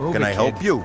Can I help you?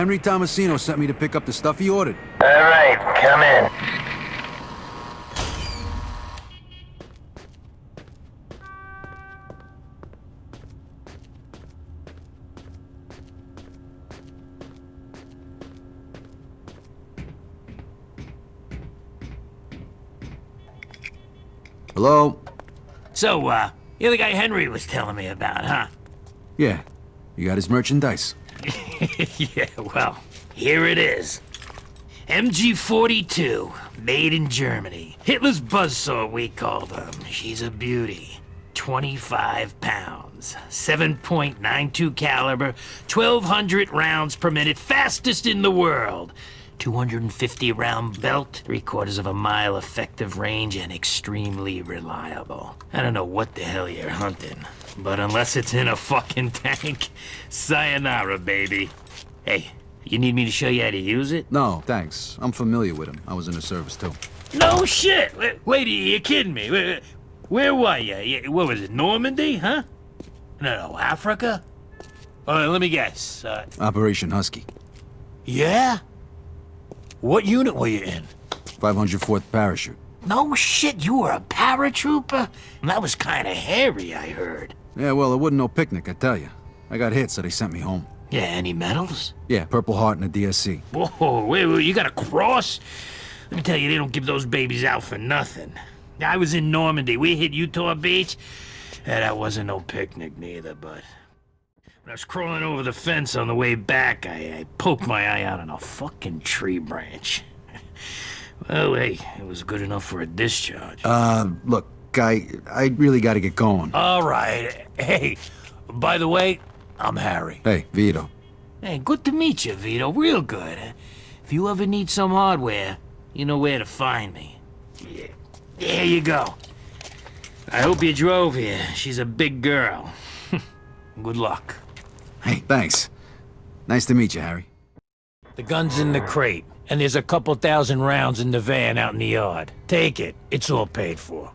Henry Tomasino sent me to pick up the stuff he ordered. All right, come in. Hello? So, uh, you're the guy Henry was telling me about, huh? Yeah. You got his merchandise? yeah, well, here it is. MG42, made in Germany. Hitler's buzzsaw, we call them. She's a beauty. 25 pounds, 7.92 caliber, 1,200 rounds per minute, fastest in the world. 250 round belt, three quarters of a mile effective range, and extremely reliable. I don't know what the hell you're hunting, but unless it's in a fucking tank, sayonara, baby. Hey, you need me to show you how to use it? No, thanks. I'm familiar with him. I was in the service too. No shit! Wait, wait you kidding me? Wait, Where were you? What was it, Normandy, huh? No, no, Africa? Oh, let me guess. Uh, Operation Husky. yeah? What unit were you in? 504th Parachute. No shit, you were a paratrooper? That was kinda hairy, I heard. Yeah, well, it wasn't no picnic, I tell you. I got hit, so they sent me home. Yeah, any medals? Yeah, Purple Heart and a DSC. Whoa, wait, wait, you got a cross? Let me tell you, they don't give those babies out for nothing. I was in Normandy. We hit Utah Beach. Yeah, that wasn't no picnic neither, but... When I was crawling over the fence on the way back, I, I poked my eye out on a fucking tree branch. well, hey, it was good enough for a discharge. Uh, look, I, I really gotta get going. All right. Hey, by the way, I'm Harry. Hey, Vito. Hey, good to meet you, Vito. Real good. If you ever need some hardware, you know where to find me. Yeah. There you go. I hope you drove here. She's a big girl. good luck. Hey, thanks. Nice to meet you, Harry. The gun's in the crate, and there's a couple thousand rounds in the van out in the yard. Take it. It's all paid for.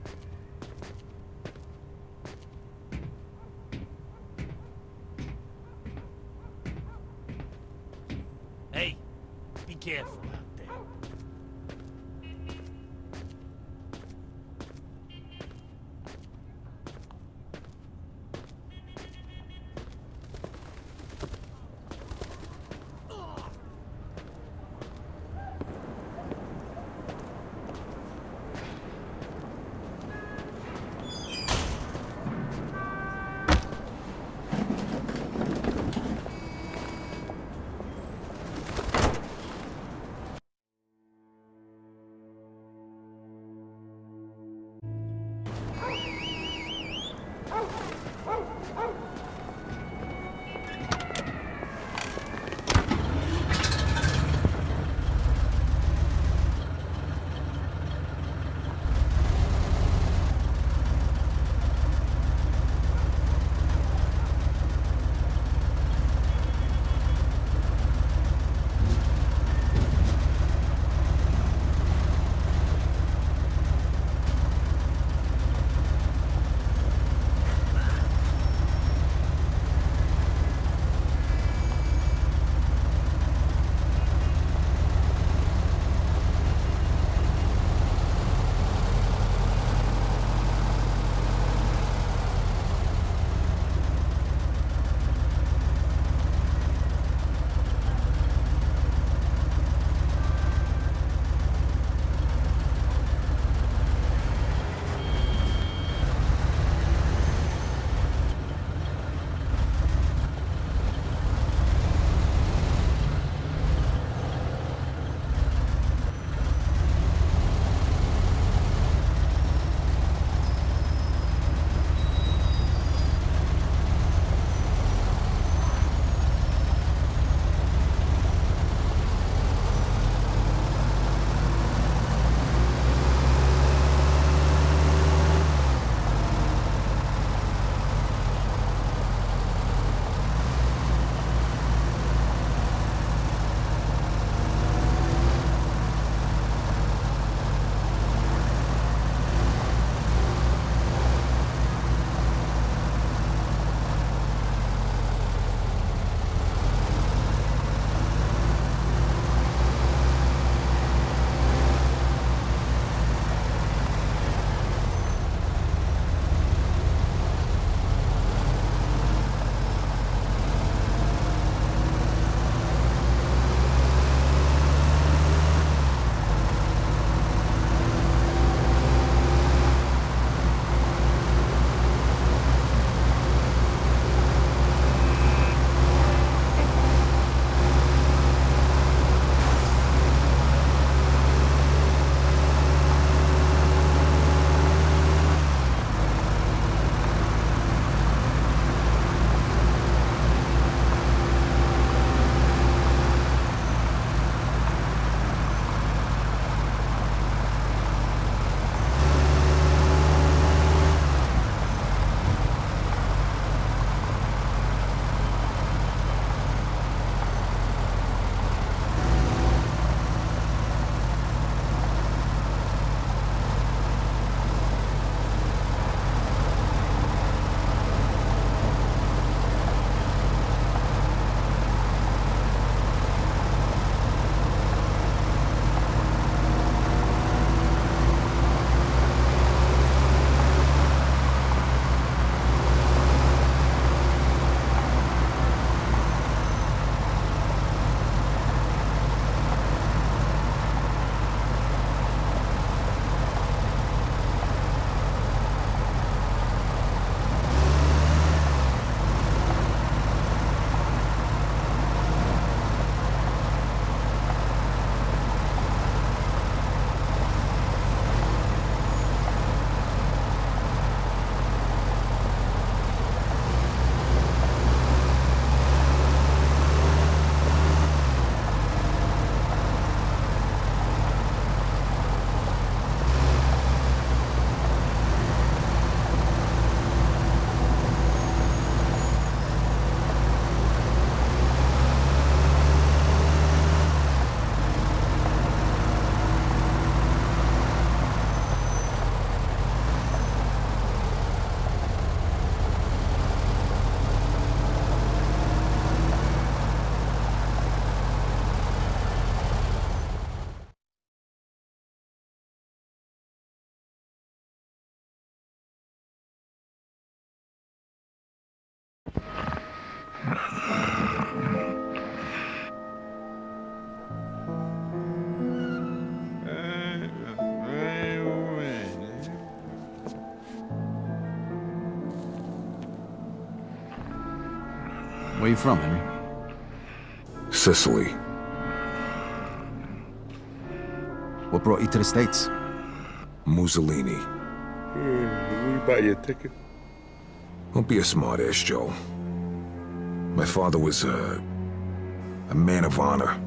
You from, Henry? Sicily. What brought you to the States? Mussolini. Will you buy your ticket? Don't be a smartass, Joe. My father was a... a man of honor.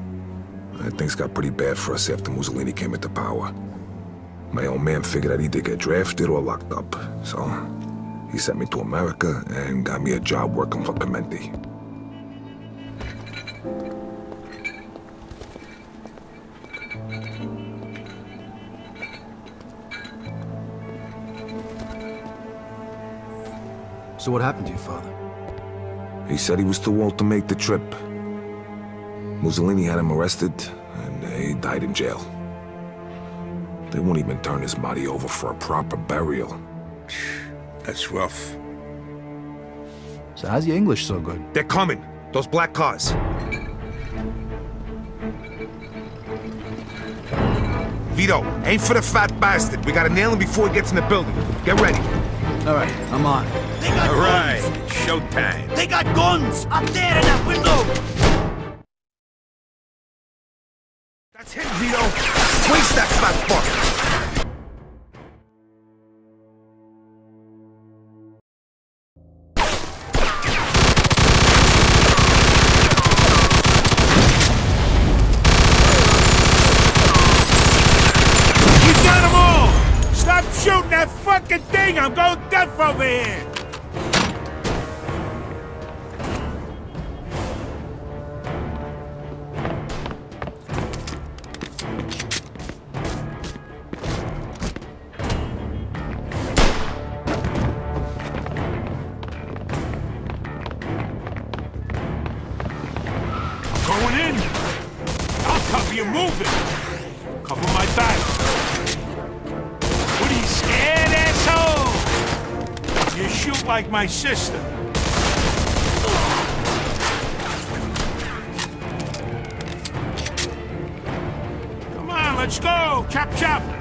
Uh, Things got pretty bad for us after Mussolini came into power. My old man figured I'd either get drafted or locked up, so... He sent me to America and got me a job working for Clementi. So what happened to your father? He said he was too old to make the trip. Mussolini had him arrested, and he died in jail. They won't even turn his body over for a proper burial. That's rough. So how's your English so good? They're coming. Those black cars. Vito, aim for the fat bastard. We gotta nail him before he gets in the building. Get ready. All right, I'm on. They got All right, guns! showtime. They got guns! Up there in that window! Like my sister. Come on, let's go! Chop chop!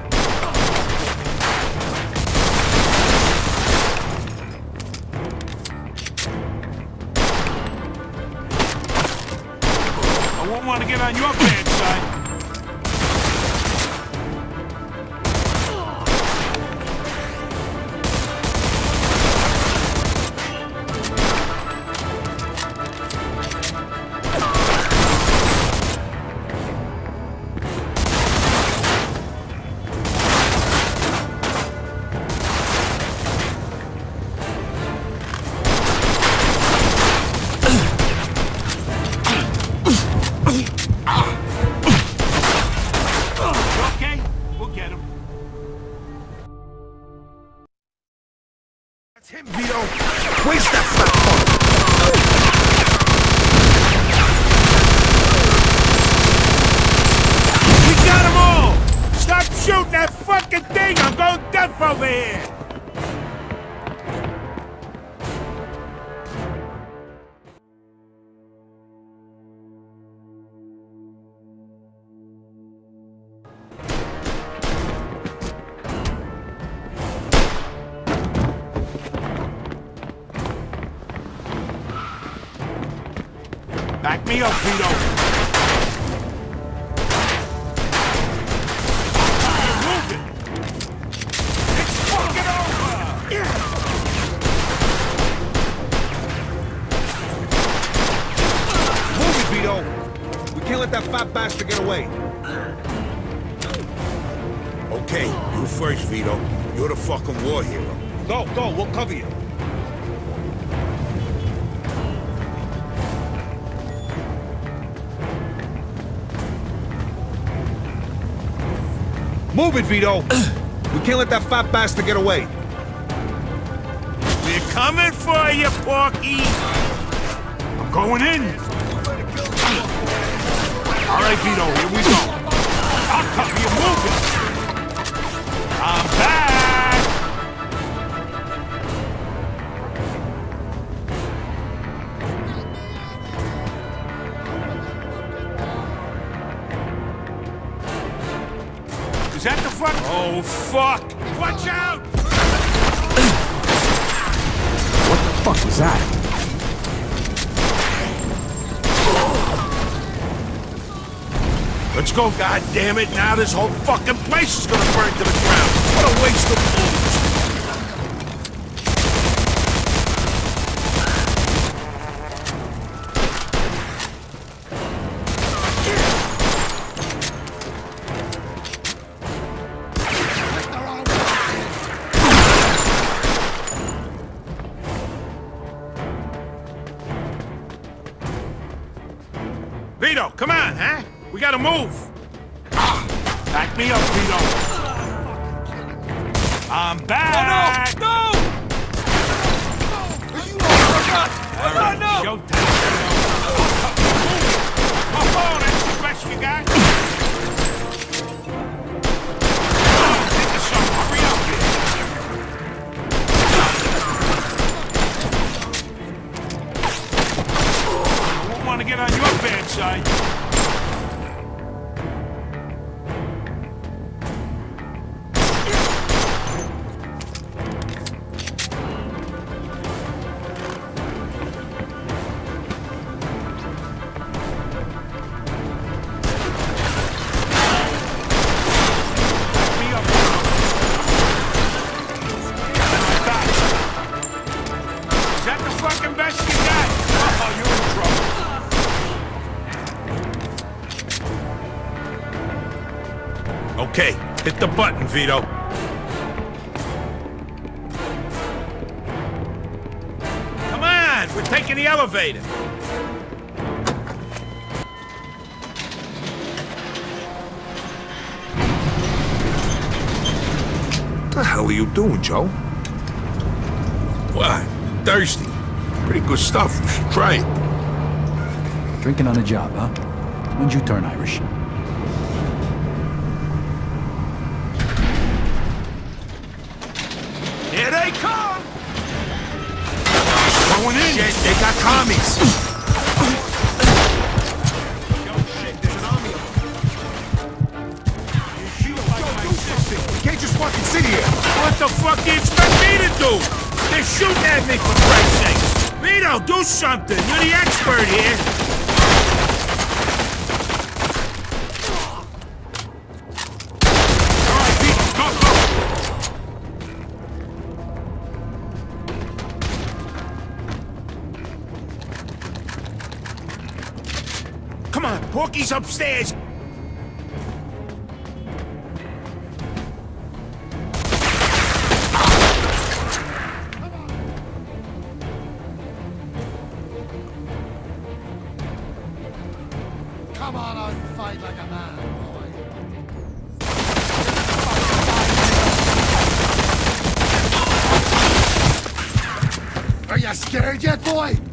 Back me up, Vito! Move it, Vito. we can't let that fat bastard get away. We're coming for you, Porky! I'm going in! All right, Vito, here we go. Go, God damn it! Now this whole fucking place is gonna burn to the ground. What a waste of food. Vito, come on, huh? We gotta move. Me up, Vito. I'm back. Oh, No! No! All right, oh, oh, showtime, Vito. Come on, that's the best you got. Come on, think of something. Hurry up here. I won't want to get on your bad side. Hit the button, Vito. Come on, we're taking the elevator. What the hell are you doing, Joe? What? Thirsty. Pretty good stuff. You should try it. Drinking on the job, huh? When'd you turn Irish? Here they come! Going in. Shit, they got commies. You can't just fucking sit here. What the fuck do you expect me to do? They're shooting at me for Christ's sakes! Vito, do something! You're the expert here! Porky's upstairs! Come on a man. Are you scared yet, boy?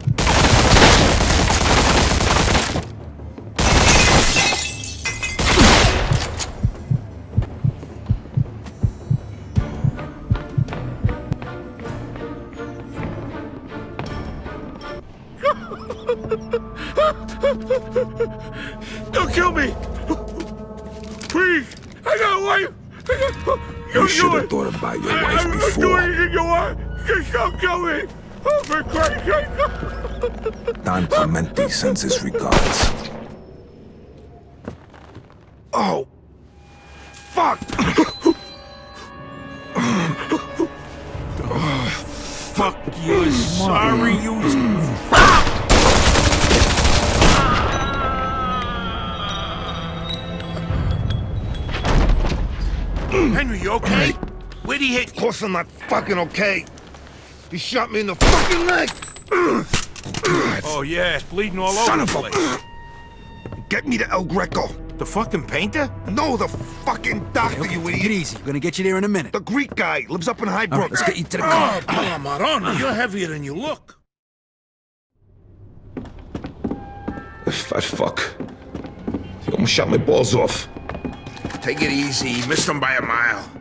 Sends his regards. Oh! Fuck! Fuck you, sorry you... Henry, you okay? Where'd he hit Of course I'm not fucking okay. He shot me in the fucking leg. Oh, yeah, it's bleeding all Son over of a... Get me to El Greco. The fucking painter? No, the fucking doctor, you Take it idiot. easy. We're gonna get you there in a minute. The Greek guy lives up in Highbrook. All right, let's get you to the ah, car. Oh, ah. Camarón, you're ah. heavier than you look. Fat fuck. He almost shot my balls off. Take it easy. Missed him by a mile.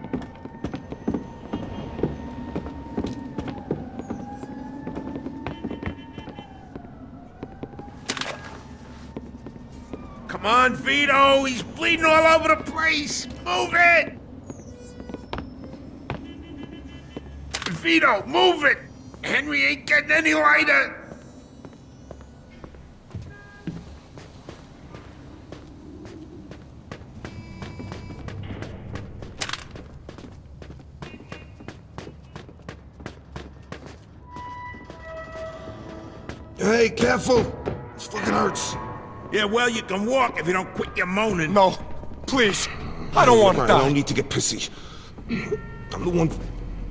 Come on, Vito! He's bleeding all over the place! Move it! Vito, move it! Henry ain't getting any lighter! Hey, careful! This fucking hurts. Yeah, well, you can walk if you don't quit your moaning. No, please. I don't want to die. I don't need to get pissy. I'm the one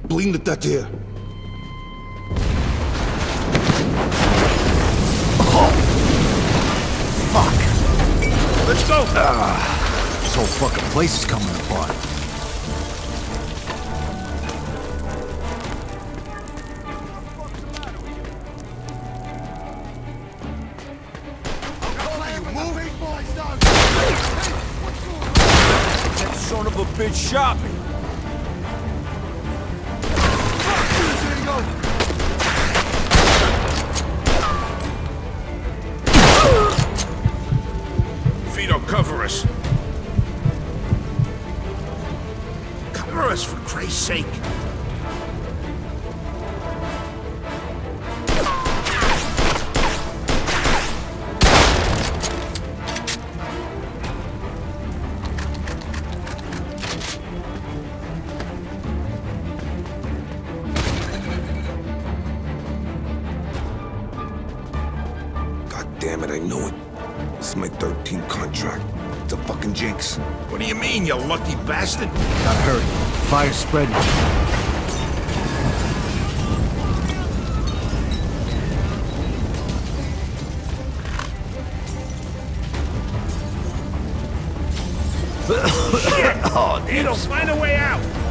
bleeding to death here. Oh, fuck. Let's go. Ah. This whole fucking place is coming That son of a bitch me. Vito, cover us. Cover us, for Christ's sake. Oh, Vito, find a way out.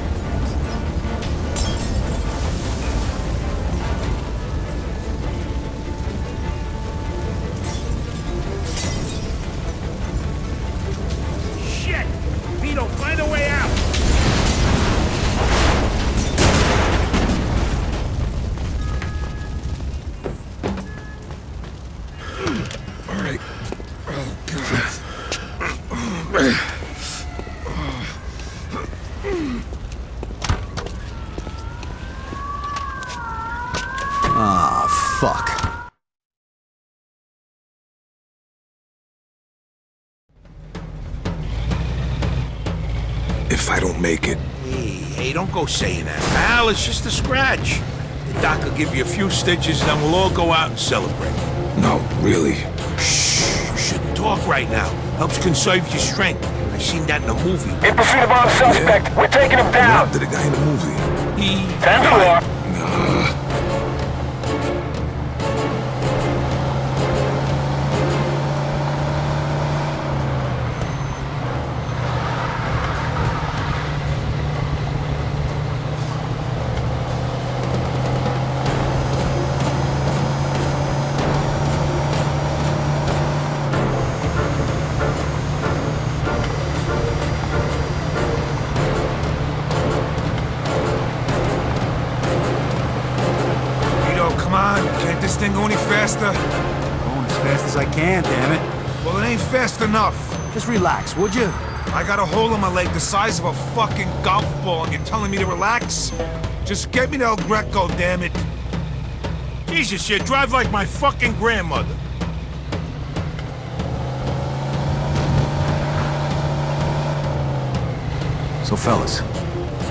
if I don't make it? Hey, hey, don't go saying that, pal. It's just a scratch. The doc will give you a few stitches, and then we'll all go out and celebrate. No, really. Shh, you shouldn't talk right now. Helps conserve your strength. I've seen that in a movie. In pursuit of our suspect. Yeah. We're taking him down. What happened to the guy in the movie? He... 10-4. Come on. Can't this thing go any faster? Going as fast as I can, damn it. Well, it ain't fast enough. Just relax, would you? I got a hole in my leg the size of a fucking golf ball, and you're telling me to relax? Just get me to El Greco, damn it. Jesus, you drive like my fucking grandmother. So, fellas,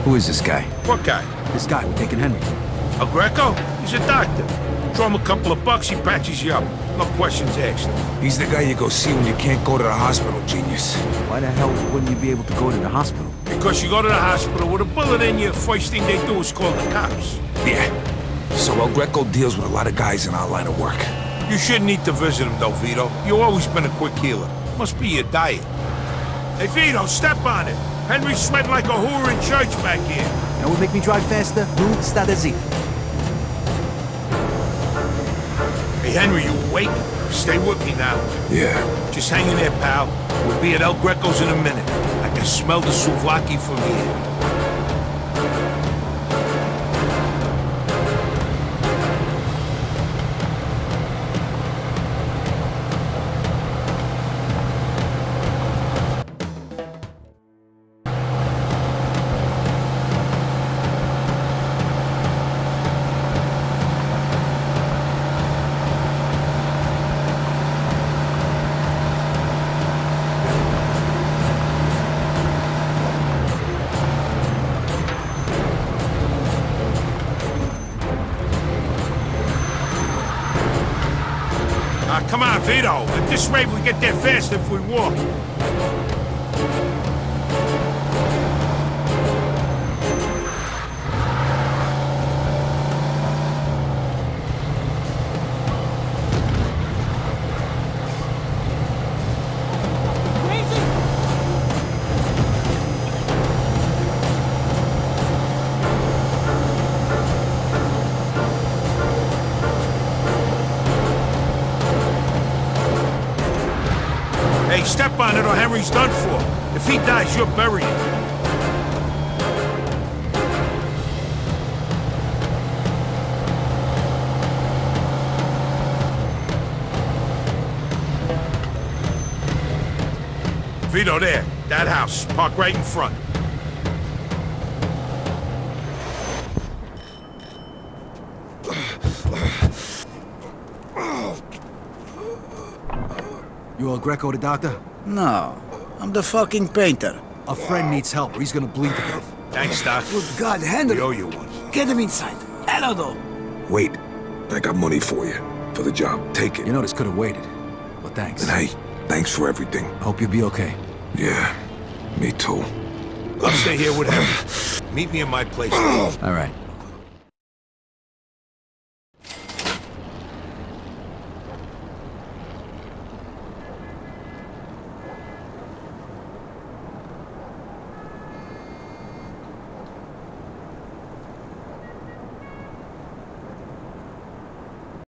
who is this guy? What guy? This guy, we're taking Henry. El Greco? He's a doctor. Throw him a couple of bucks, he patches you up. No questions asked. He's the guy you go see when you can't go to the hospital, genius. Why the hell wouldn't you be able to go to the hospital? Because you go to the hospital with a bullet in you, first thing they do is call the cops. Yeah. So El Greco deals with a lot of guys in our line of work. You shouldn't need to visit him, though, Vito. You've always been a quick healer. Must be your diet. Hey, Vito, step on it. Henry's sweating like a whore in church back here. That would make me drive faster? Nu state zitto. Hey, Henry, you awake? Stay with me now. Yeah. Just hang in there, pal. We'll be at El Greco's in a minute. I can smell the souvlaki from here. come on, Vito. At this rate, we get there fast if we walk. If you're burying him. Vito, there. That house. Park right in front. You El Greco the doctor? No, I'm the fucking painter. A friend needs help or he's gonna bleed to death. Thanks, Doc. Good God, Henry! We owe you one. Get him inside. Hello, though. Wait. I got money for you. For the job. Take it. You know this could have waited. But thanks. And hey, thanks for everything. Hope you'll be okay. Yeah, me too. I'll stay here with him. Meet me in my place. All right.